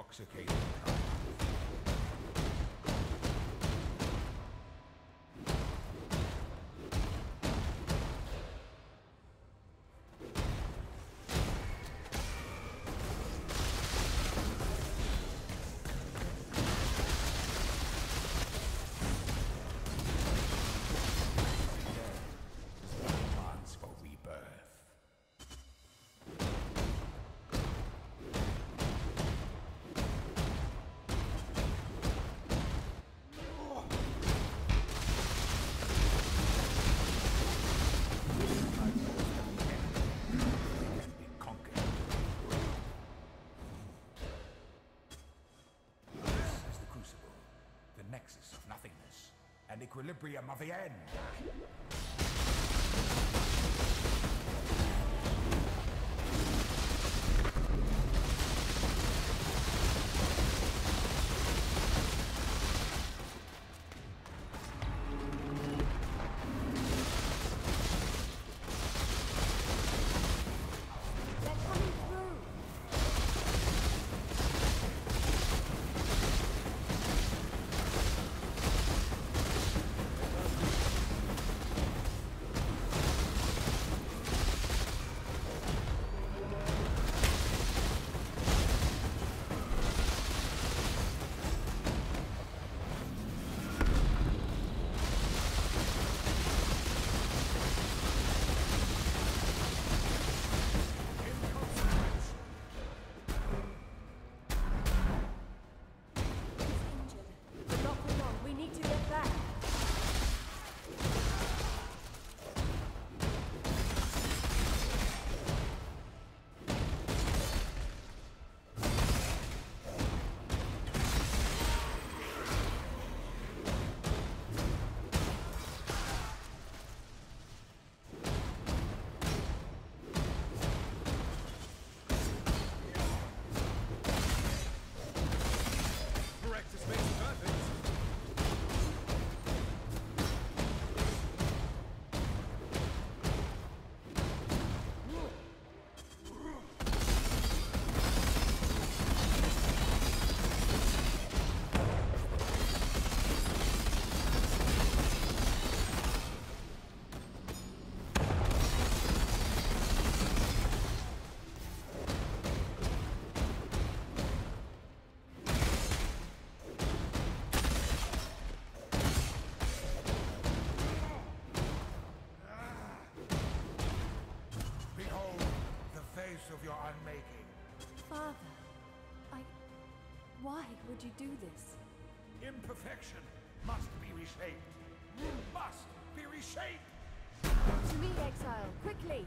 intoxicating equilibrium of the end. back to space. would you do this? Imperfection must be reshaped. Must be reshaped! To me, Exile, quickly!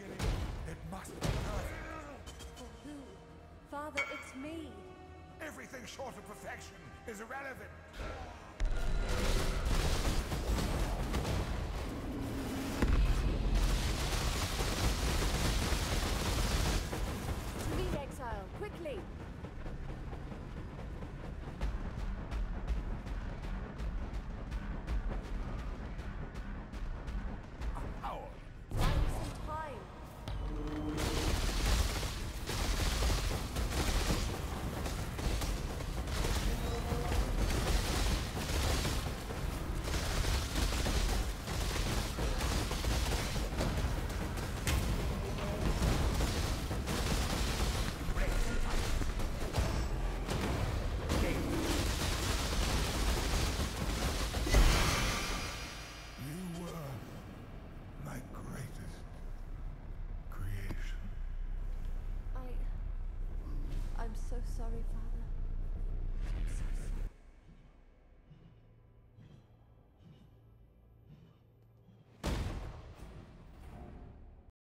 Beginning. It must be. For who? Father, it's me. Everything short of perfection is irrelevant. To meet exile, quickly!